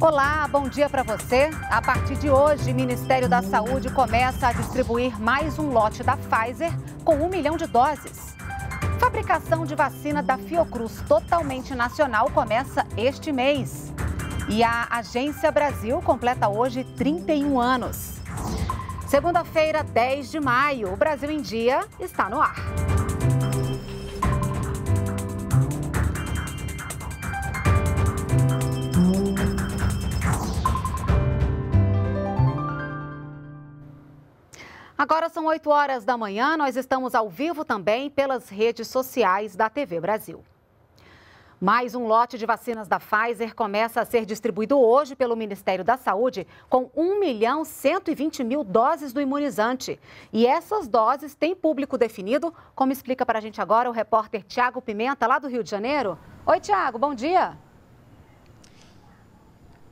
Olá, bom dia para você. A partir de hoje, o Ministério da Saúde começa a distribuir mais um lote da Pfizer com um milhão de doses. Fabricação de vacina da Fiocruz totalmente nacional começa este mês. E a Agência Brasil completa hoje 31 anos. Segunda-feira, 10 de maio, o Brasil em Dia está no ar. São 8 horas da manhã, nós estamos ao vivo também pelas redes sociais da TV Brasil. Mais um lote de vacinas da Pfizer começa a ser distribuído hoje pelo Ministério da Saúde com 1 milhão 120 mil doses do imunizante. E essas doses têm público definido, como explica para a gente agora o repórter Tiago Pimenta, lá do Rio de Janeiro. Oi, Tiago, bom dia.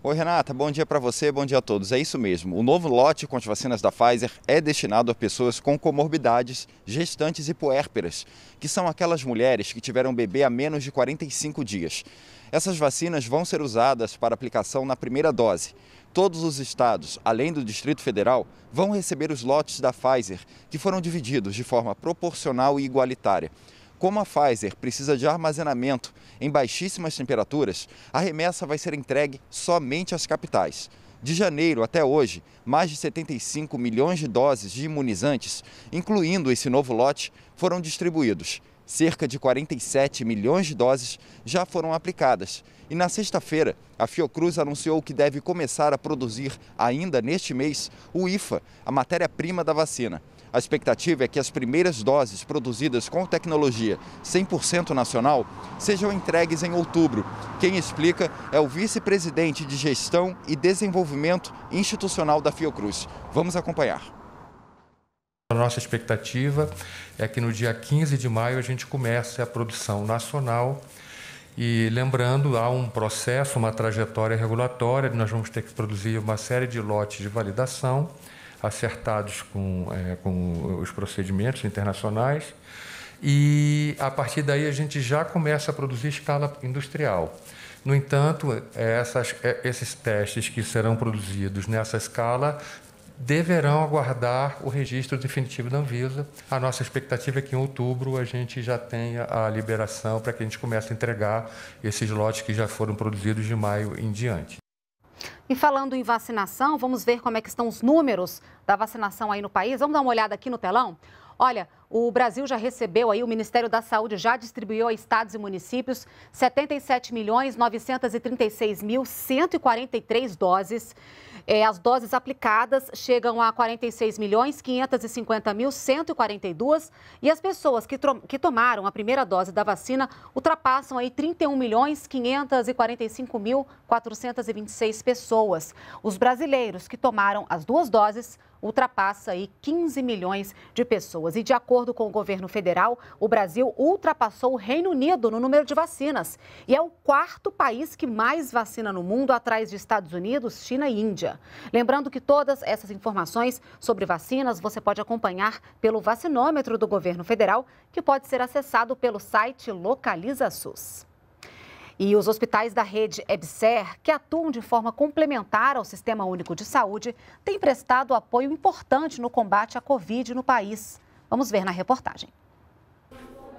Oi, Renata, bom dia para você, bom dia a todos. É isso mesmo. O novo lote com as vacinas da Pfizer é destinado a pessoas com comorbidades, gestantes e puérperas, que são aquelas mulheres que tiveram bebê há menos de 45 dias. Essas vacinas vão ser usadas para aplicação na primeira dose. Todos os estados, além do Distrito Federal, vão receber os lotes da Pfizer, que foram divididos de forma proporcional e igualitária. Como a Pfizer precisa de armazenamento em baixíssimas temperaturas, a remessa vai ser entregue somente às capitais. De janeiro até hoje, mais de 75 milhões de doses de imunizantes, incluindo esse novo lote, foram distribuídos. Cerca de 47 milhões de doses já foram aplicadas. E na sexta-feira, a Fiocruz anunciou que deve começar a produzir, ainda neste mês, o IFA, a matéria-prima da vacina. A expectativa é que as primeiras doses produzidas com tecnologia 100% nacional sejam entregues em outubro. Quem explica é o vice-presidente de Gestão e Desenvolvimento Institucional da Fiocruz. Vamos acompanhar. A nossa expectativa é que no dia 15 de maio a gente comece a produção nacional. E lembrando, há um processo, uma trajetória regulatória, nós vamos ter que produzir uma série de lotes de validação acertados com, é, com os procedimentos internacionais e a partir daí a gente já começa a produzir escala industrial. No entanto, essas, é, esses testes que serão produzidos nessa escala deverão aguardar o registro definitivo da Anvisa. A nossa expectativa é que em outubro a gente já tenha a liberação para que a gente comece a entregar esses lotes que já foram produzidos de maio em diante. E falando em vacinação, vamos ver como é que estão os números da vacinação aí no país. Vamos dar uma olhada aqui no telão? Olha, o Brasil já recebeu aí, o Ministério da Saúde já distribuiu a estados e municípios 77 milhões 936 mil 143 doses. É, as doses aplicadas chegam a 46 milhões 550 mil 142 e as pessoas que, que tomaram a primeira dose da vacina ultrapassam aí 31 milhões 545 mil 426 pessoas. Os brasileiros que tomaram as duas doses ultrapassa aí 15 milhões de pessoas. E de acordo com o governo federal, o Brasil ultrapassou o Reino Unido no número de vacinas e é o quarto país que mais vacina no mundo, atrás de Estados Unidos, China e Índia. Lembrando que todas essas informações sobre vacinas você pode acompanhar pelo vacinômetro do governo federal, que pode ser acessado pelo site Localiza SUS. E os hospitais da rede EBSER, que atuam de forma complementar ao Sistema Único de Saúde, têm prestado apoio importante no combate à Covid no país. Vamos ver na reportagem.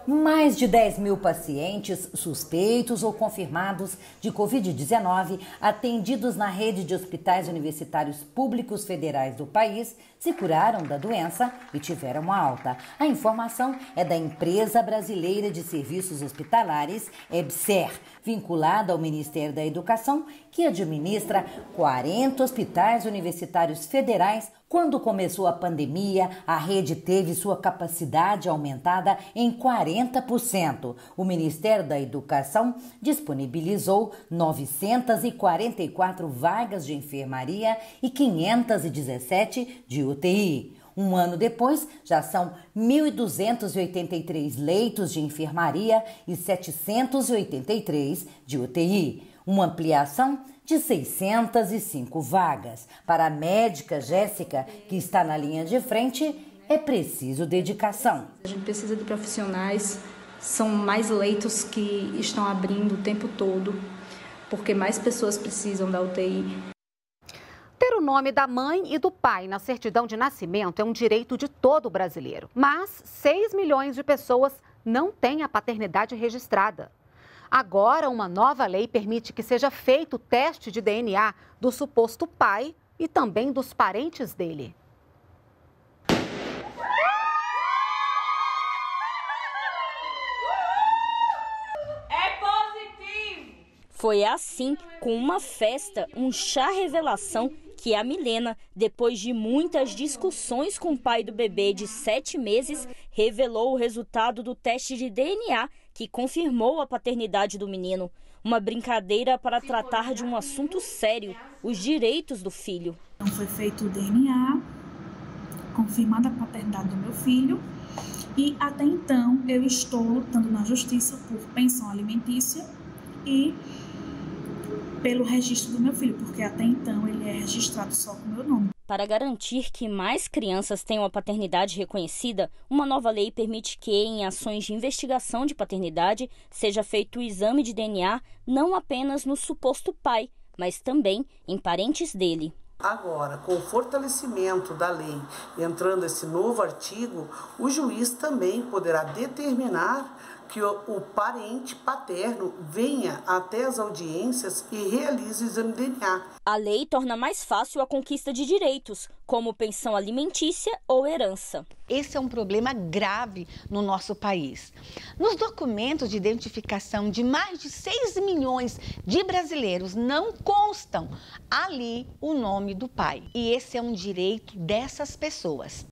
Mais de 10 mil pacientes suspeitos ou confirmados de Covid-19 atendidos na rede de hospitais universitários públicos federais do país se curaram da doença e tiveram alta. A informação é da Empresa Brasileira de Serviços Hospitalares, EBSER, vinculada ao Ministério da Educação, que administra 40 hospitais universitários federais. Quando começou a pandemia, a rede teve sua capacidade aumentada em 40%. O Ministério da Educação disponibilizou 944 vagas de enfermaria e 517 de UTI. Um ano depois, já são 1.283 leitos de enfermaria e 783 de UTI, uma ampliação de 605 vagas. Para a médica Jéssica, que está na linha de frente, é preciso dedicação. A gente precisa de profissionais, são mais leitos que estão abrindo o tempo todo porque mais pessoas precisam da UTI. Ter o nome da mãe e do pai na certidão de nascimento é um direito de todo brasileiro. Mas 6 milhões de pessoas não têm a paternidade registrada. Agora, uma nova lei permite que seja feito o teste de DNA do suposto pai e também dos parentes dele. Foi assim, com uma festa, um chá revelação, que a Milena, depois de muitas discussões com o pai do bebê de sete meses, revelou o resultado do teste de DNA que confirmou a paternidade do menino. Uma brincadeira para tratar de um assunto sério, os direitos do filho. Então foi feito o DNA, confirmada a paternidade do meu filho, e até então eu estou lutando na justiça por pensão alimentícia e pelo registro do meu filho, porque até então ele é registrado só com o meu nome. Para garantir que mais crianças tenham a paternidade reconhecida, uma nova lei permite que, em ações de investigação de paternidade, seja feito o exame de DNA não apenas no suposto pai, mas também em parentes dele. Agora, com o fortalecimento da lei, entrando esse novo artigo, o juiz também poderá determinar que o, o, parente paterno venha até as audiências e realize o exame de DNA. A lei torna mais fácil a conquista de direitos, como pensão alimentícia ou herança. Esse é um problema grave no nosso país. Nos documentos de identificação de mais de 6 milhões de brasileiros não constam ali o nome do pai. E esse é um direito dessas pessoas.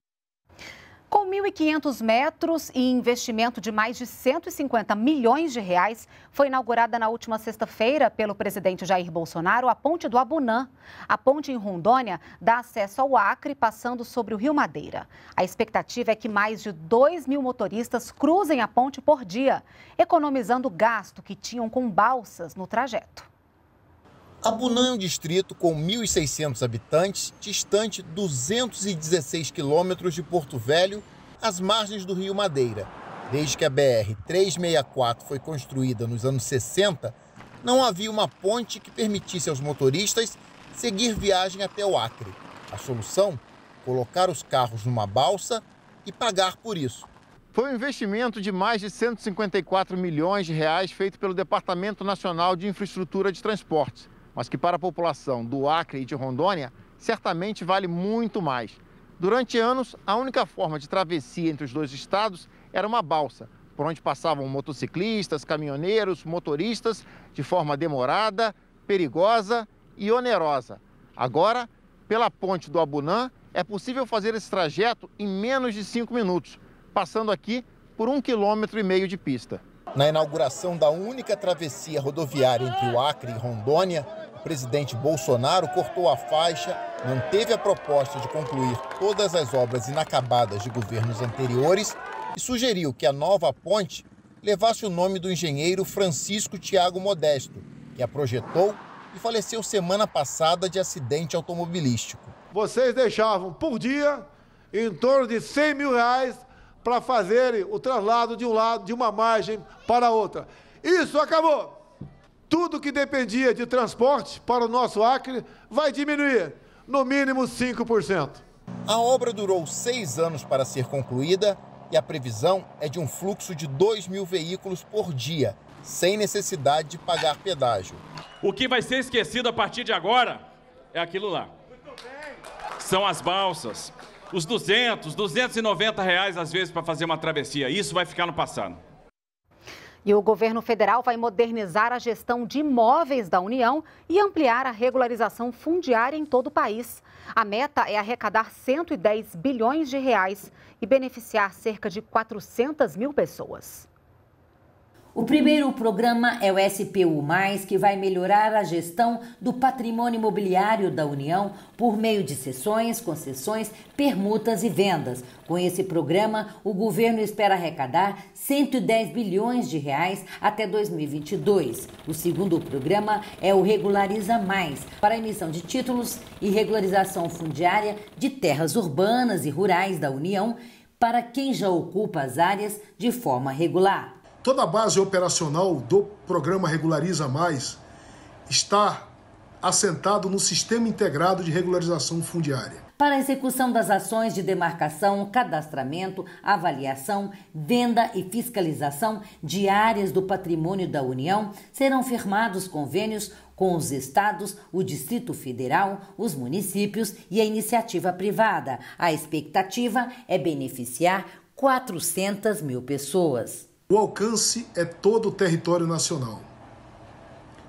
Com 1.500 metros e investimento de mais de 150 milhões de reais, foi inaugurada na última sexta-feira pelo presidente Jair Bolsonaro a ponte do Abunã. A ponte em Rondônia dá acesso ao Acre, passando sobre o Rio Madeira. A expectativa é que mais de 2 mil motoristas cruzem a ponte por dia, economizando o gasto que tinham com balsas no trajeto. Abunã é um distrito com 1.600 habitantes, distante 216 quilômetros de Porto Velho, às margens do Rio Madeira. Desde que a BR-364 foi construída nos anos 60, não havia uma ponte que permitisse aos motoristas seguir viagem até o Acre. A solução? Colocar os carros numa balsa e pagar por isso. Foi um investimento de mais de 154 milhões de reais feito pelo Departamento Nacional de Infraestrutura de Transportes mas que para a população do Acre e de Rondônia certamente vale muito mais. Durante anos, a única forma de travessia entre os dois estados era uma balsa, por onde passavam motociclistas, caminhoneiros, motoristas, de forma demorada, perigosa e onerosa. Agora, pela ponte do Abunã, é possível fazer esse trajeto em menos de cinco minutos, passando aqui por um quilômetro e meio de pista. Na inauguração da única travessia rodoviária entre o Acre e Rondônia, o presidente Bolsonaro cortou a faixa, manteve a proposta de concluir todas as obras inacabadas de governos anteriores e sugeriu que a nova ponte levasse o nome do engenheiro Francisco Tiago Modesto, que a projetou e faleceu semana passada de acidente automobilístico. Vocês deixavam por dia em torno de 100 mil reais para fazerem o traslado de um lado, de uma margem para outra. Isso acabou tudo que dependia de transporte para o nosso Acre vai diminuir, no mínimo 5%. A obra durou seis anos para ser concluída e a previsão é de um fluxo de 2 mil veículos por dia, sem necessidade de pagar pedágio. O que vai ser esquecido a partir de agora é aquilo lá. São as balsas. Os 200, 290 reais às vezes para fazer uma travessia. Isso vai ficar no passado. E o governo federal vai modernizar a gestão de imóveis da União e ampliar a regularização fundiária em todo o país. A meta é arrecadar 110 bilhões de reais e beneficiar cerca de 400 mil pessoas. O primeiro programa é o SPU, que vai melhorar a gestão do patrimônio imobiliário da União por meio de sessões, concessões, permutas e vendas. Com esse programa, o governo espera arrecadar 110 bilhões de reais até 2022. O segundo programa é o Regulariza Mais, para emissão de títulos e regularização fundiária de terras urbanas e rurais da União para quem já ocupa as áreas de forma regular. Toda a base operacional do programa Regulariza Mais está assentado no Sistema Integrado de Regularização Fundiária. Para a execução das ações de demarcação, cadastramento, avaliação, venda e fiscalização de áreas do patrimônio da União, serão firmados convênios com os estados, o Distrito Federal, os municípios e a iniciativa privada. A expectativa é beneficiar 400 mil pessoas. O alcance é todo o território nacional.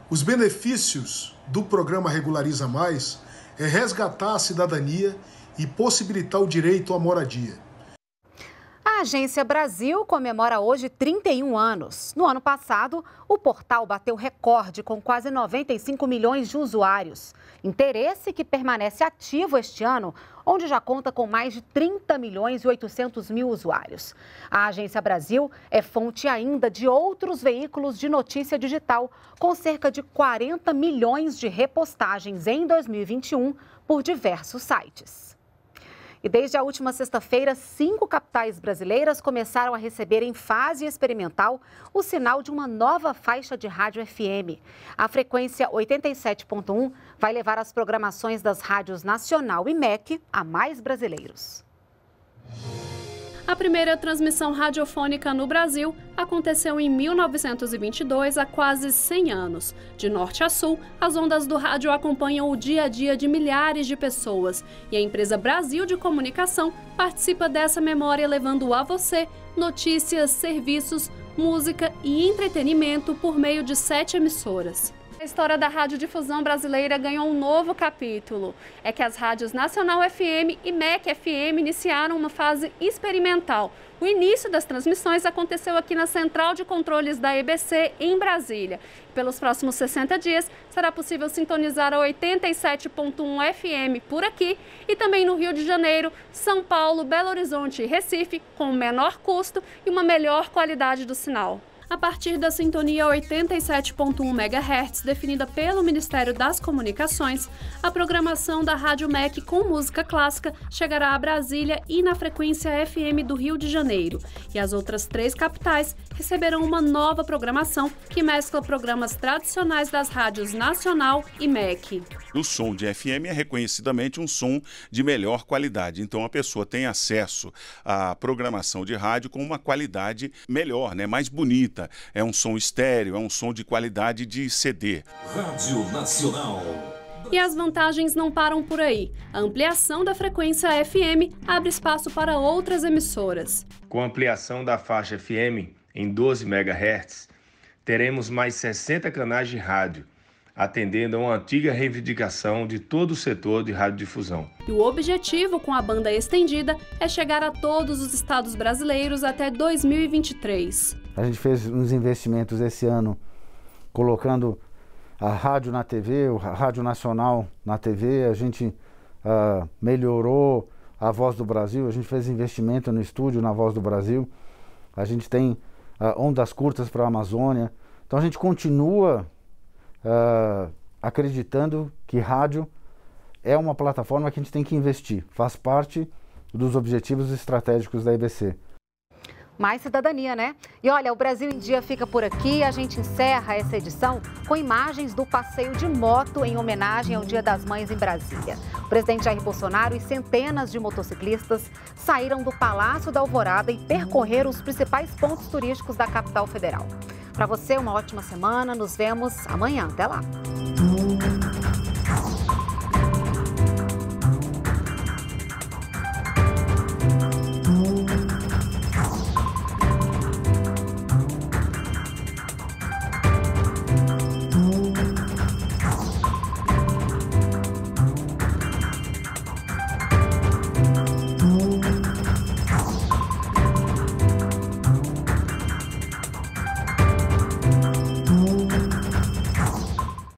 Os benefícios do programa Regulariza Mais é resgatar a cidadania e possibilitar o direito à moradia. A Agência Brasil comemora hoje 31 anos. No ano passado, o portal bateu recorde com quase 95 milhões de usuários. Interesse que permanece ativo este ano, onde já conta com mais de 30 milhões e 800 mil usuários. A Agência Brasil é fonte ainda de outros veículos de notícia digital, com cerca de 40 milhões de repostagens em 2021 por diversos sites. E desde a última sexta-feira, cinco capitais brasileiras começaram a receber em fase experimental o sinal de uma nova faixa de rádio FM. A frequência 87.1 vai levar as programações das rádios Nacional e MEC a mais brasileiros. A primeira transmissão radiofônica no Brasil aconteceu em 1922, há quase 100 anos. De norte a sul, as ondas do rádio acompanham o dia a dia de milhares de pessoas e a empresa Brasil de Comunicação participa dessa memória levando a você notícias, serviços, música e entretenimento por meio de sete emissoras. A história da radiodifusão brasileira ganhou um novo capítulo. É que as rádios Nacional FM e MEC FM iniciaram uma fase experimental. O início das transmissões aconteceu aqui na Central de Controles da EBC, em Brasília. Pelos próximos 60 dias, será possível sintonizar a 87.1 FM por aqui e também no Rio de Janeiro, São Paulo, Belo Horizonte e Recife, com menor custo e uma melhor qualidade do sinal a partir da sintonia 87.1 MHz definida pelo Ministério das Comunicações, a programação da Rádio MEC com música clássica chegará a Brasília e na frequência FM do Rio de Janeiro. E as outras três capitais receberão uma nova programação que mescla programas tradicionais das rádios Nacional e MEC. O som de FM é reconhecidamente um som de melhor qualidade, então a pessoa tem acesso à programação de rádio com uma qualidade melhor, né, mais bonita é um som estéreo, é um som de qualidade de CD. Rádio Nacional. E as vantagens não param por aí. A ampliação da frequência FM abre espaço para outras emissoras. Com a ampliação da faixa FM em 12 MHz, teremos mais 60 canais de rádio atendendo a uma antiga reivindicação de todo o setor de radiodifusão. E o objetivo com a banda estendida é chegar a todos os estados brasileiros até 2023. A gente fez uns investimentos esse ano colocando a rádio na TV, a Rádio Nacional na TV, a gente uh, melhorou a Voz do Brasil, a gente fez investimento no estúdio na Voz do Brasil, a gente tem uh, ondas curtas para a Amazônia, então a gente continua uh, acreditando que rádio é uma plataforma que a gente tem que investir, faz parte dos objetivos estratégicos da IBC. Mais cidadania, né? E olha, o Brasil em Dia fica por aqui. A gente encerra essa edição com imagens do passeio de moto em homenagem ao Dia das Mães em Brasília. O presidente Jair Bolsonaro e centenas de motociclistas saíram do Palácio da Alvorada e percorreram os principais pontos turísticos da capital federal. Para você, uma ótima semana. Nos vemos amanhã. Até lá.